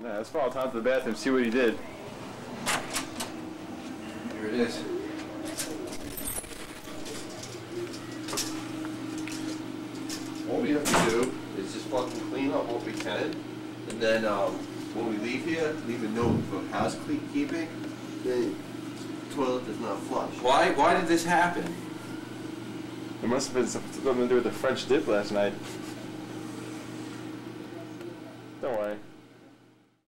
Yeah, let's follow Tom to the bathroom, see what he did. Here it is. What we have to do is just fucking clean up what we can, and then, um, when we leave here, leave a note for housekeeping, the toilet does not flush. Why, why did this happen? It must have been something to do with the French dip last night. Don't worry.